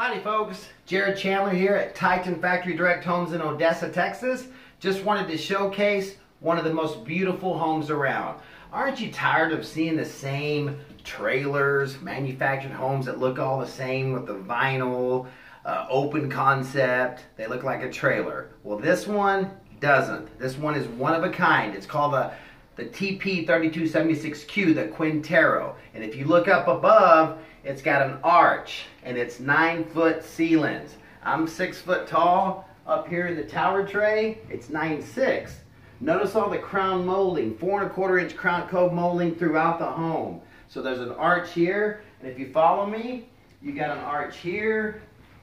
Howdy folks, Jared Chandler here at Titan Factory Direct Homes in Odessa, Texas. Just wanted to showcase one of the most beautiful homes around. Aren't you tired of seeing the same trailers, manufactured homes that look all the same with the vinyl, uh, open concept? They look like a trailer. Well, this one doesn't. This one is one of a kind. It's called the the TP3276Q, the Quintero. And if you look up above, it's got an arch and it's nine foot ceilings. I'm six foot tall. Up here in the tower tray, it's nine six. Notice all the crown molding, four and a quarter inch crown cove molding throughout the home. So there's an arch here, and if you follow me, you got an arch here,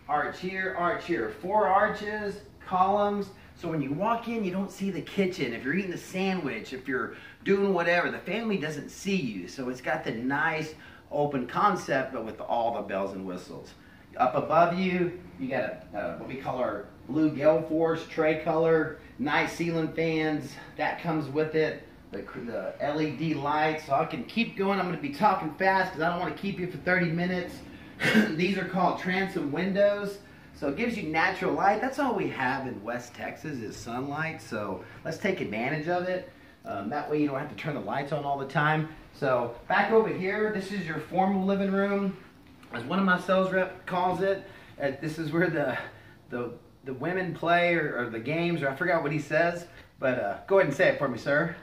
arch here, arch here. Four arches, columns, so when you walk in, you don't see the kitchen. If you're eating the sandwich, if you're doing whatever, the family doesn't see you. So it's got the nice open concept, but with all the bells and whistles. Up above you, you got a, what we call our blue gale force tray color, nice ceiling fans. That comes with it. The, the LED lights. So I can keep going. I'm going to be talking fast because I don't want to keep you for 30 minutes. These are called transom windows. So it gives you natural light. That's all we have in West Texas is sunlight. So let's take advantage of it. Um, that way you don't have to turn the lights on all the time. So back over here, this is your formal living room. As one of my sales rep calls it, uh, this is where the, the, the women play or, or, the games, or I forgot what he says. But uh, go ahead and say it for me, sir.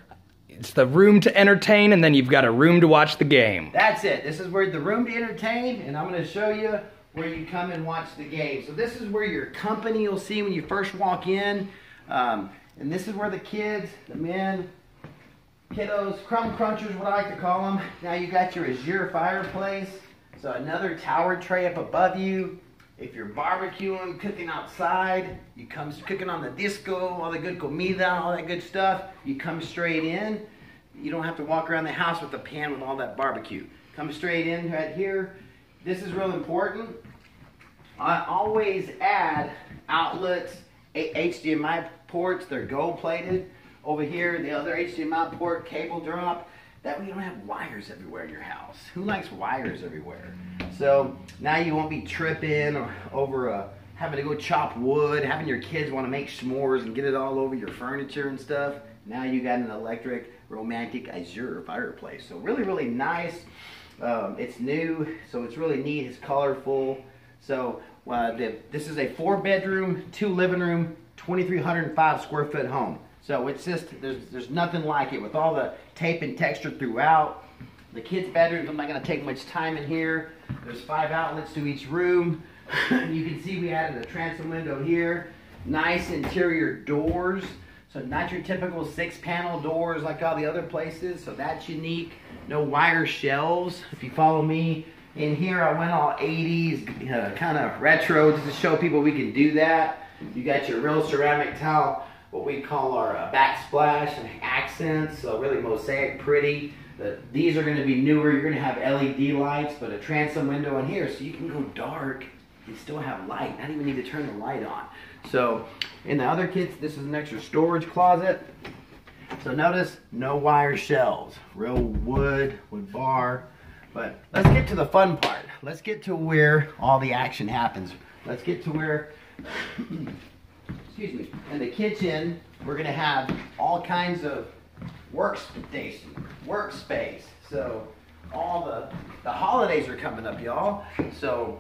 It's the room to entertain, and then you've got a room to watch the game. That's it. This is where the room to entertain, and I'm going to show you where you come and watch the game. So this is where your company you'll see when you first walk in. Um, and this is where the kids, the men, kiddos, crumb crunchers, what I like to call them. Now you got your Azure fireplace. So another tower tray up above you. If you're barbecuing, cooking outside, you come cooking on the disco, all the good comida, all that good stuff, you come straight in. You don't have to walk around the house with a pan with all that barbecue. Come straight in right here. This is real important. I always add outlets, HDMI ports, they're gold plated. Over here, the other HDMI port, cable drop. That way you don't have wires everywhere in your house. Who likes wires everywhere? So now you won't be tripping over a, uh, having to go chop wood, having your kids want to make s'mores and get it all over your furniture and stuff. Now you got an electric, romantic Azure fireplace. So really, really nice. Um, it's new, so it's really neat. It's colorful. So uh, the, this is a four bedroom, two living room, 2,305 square foot home. So it's just, there's, there's nothing like it with all the tape and texture throughout. The kids' bedrooms, I'm not to take much time in here. There's five outlets to each room. you can see we added a transom window here. Nice interior doors. So not your typical six panel doors like all the other places. So that's unique no wire shelves. If you follow me in here, I went all 80s, uh, kind of retro just to show people we can do that. You got your real ceramic tile, what we call our uh, backsplash and accents, so really mosaic pretty. The, these are going to be newer. You're going to have LED lights, but a transom window in here, so you can go dark and still have light. Not even need to turn the light on. So in the other kits, this is an extra storage closet. So notice no wire shelves, real wood, wood bar. But let's get to the fun part. Let's get to where all the action happens. Let's get to where, excuse me, in the kitchen, we're gonna have all kinds of workstation, workspace. So all the, the holidays are coming up, y'all. So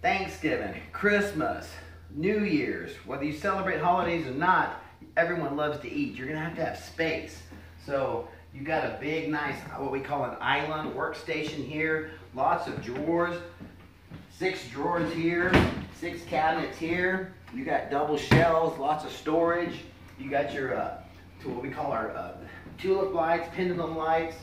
Thanksgiving, Christmas, New Year's, whether you celebrate holidays or not, everyone loves to eat. You're gonna have to have space. So you got a big, nice, what we call an island workstation here. Lots of drawers. Six drawers here. Six cabinets here. You got double shelves, lots of storage. You got your, uh, what we call our uh, tulip lights, pendulum lights.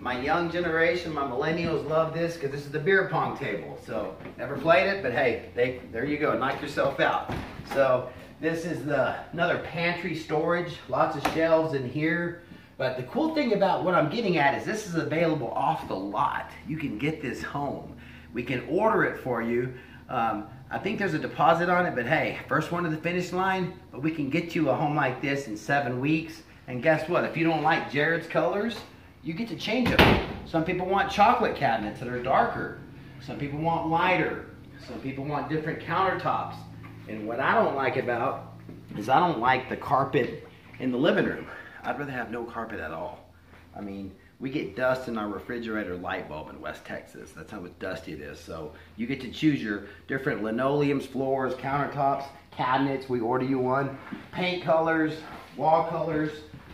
My young generation, my millennials love this because this is the beer pong table. So never played it, but hey, they, there you go, knock yourself out. So this is the another pantry storage, lots of shelves in here. But the cool thing about what I'm getting at is this is available off the lot. You can get this home. We can order it for you. Um, I think there's a deposit on it, but hey, first one to the finish line, but we can get you a home like this in seven weeks. And guess what? If you don't like Jared's colors, you get to change them. Some people want chocolate cabinets that are darker. Some people want lighter. Some people want different countertops. And what I don't like about is I don't like the carpet in the living room. I'd rather have no carpet at all. I mean, we get dust in our refrigerator light bulb in West Texas. That's how dusty it is. So you get to choose your different linoleums, floors, countertops, cabinets. We order you one. Paint colors, wall colors.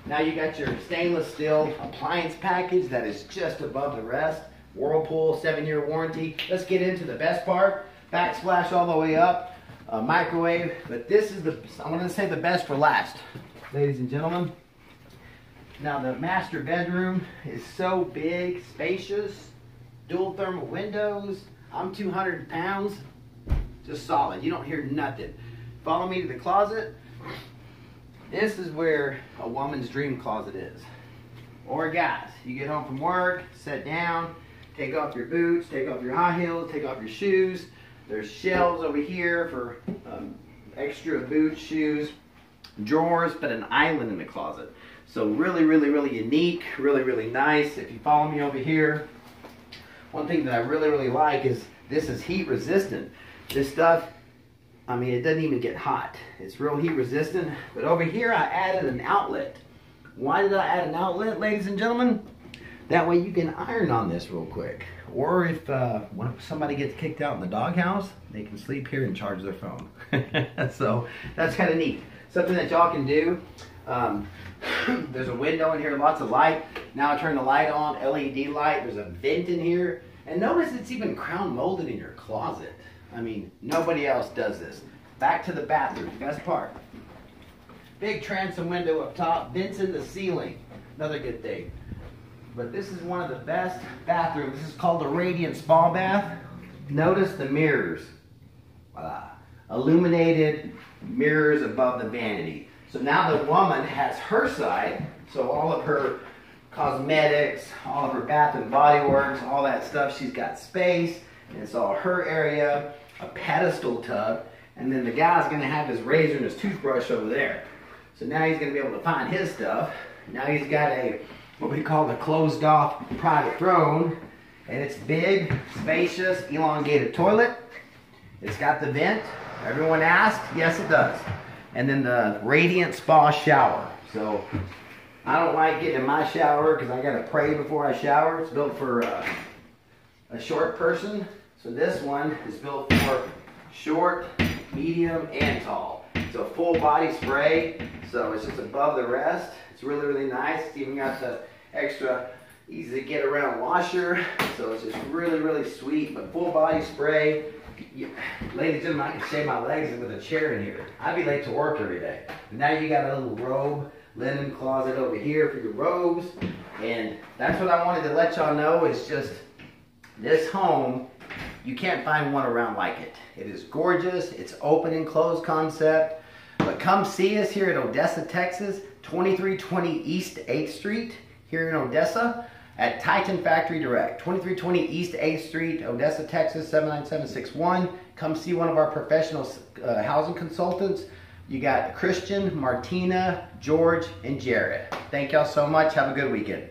Now you got your stainless steel appliance package that is just above the rest. Whirlpool, seven year warranty. Let's get into the best part. Backsplash all the way up. A microwave. But this is the, I'm to say the best for last. Ladies and gentlemen, now the master bedroom is so big, spacious, dual thermal windows. I'm 200 pounds, just solid. You don't hear nothing. Follow me to the closet. This is where a woman's dream closet is. Or guys, you get home from work, sit down, take off your boots, take off your high heels, take off your shoes. There's shelves over here for um, extra boots, shoes, drawers, but an island in the closet. So really, really, really unique, really, really nice. If you follow me over here, one thing that I really, really like is this is heat resistant. This stuff, I mean, it doesn't even get hot. It's real heat resistant. But over here, I added an outlet. Why did I add an outlet, ladies and gentlemen? That way you can iron on this real quick. Or if uh, when somebody gets kicked out in the doghouse, they can sleep here and charge their phone. so that's kind of neat. Something that y'all can do. Um, there's a window in here, lots of light. Now I turn the light on, LED light. There's a vent in here. And notice it's even crown molded in your closet. I mean, nobody else does this. Back to the bathroom, best part. Big transom window up top, vents in the ceiling. Another good thing. But this is one of the best bathrooms. This is called the Radiant Spa Bath. Notice the mirrors. Voila. Illuminated mirrors above the vanity. So now the woman has her side, so all of her cosmetics, all of her bath and body works, all that stuff, she's got space, and it's all her area, a pedestal tub, and then the guy's gonna have his razor and his toothbrush over there. So now he's gonna be able to find his stuff. Now he's got a, what we call the closed off private throne, and it's big, spacious, elongated toilet. It's got the vent. Everyone asked, yes it does and then the Radiant Spa shower. So I don't like getting in my shower because I got to pray before I shower. It's built for uh, a short person. So this one is built for short, medium, and tall. It's a full body spray, so it's just above the rest. It's really, really nice. It's even got the extra easy to get around washer. So it's just really, really sweet, but full body spray ladies and gentlemen, I can shave my legs with a chair in here. I'd be late to work every day. Now you got a little robe, linen closet over here for your robes. And that's what I wanted to let y'all know is just this home, you can't find one around like it. It is gorgeous. It's open and closed concept. But come see us here at Odessa, Texas, 2320 East 8th Street here in Odessa at Titan Factory Direct, 2320 East 8th Street, Odessa, Texas, 79761. Come see one of our professional uh, housing consultants. You got Christian, Martina, George, and Jared. Thank y'all so much. Have a good weekend.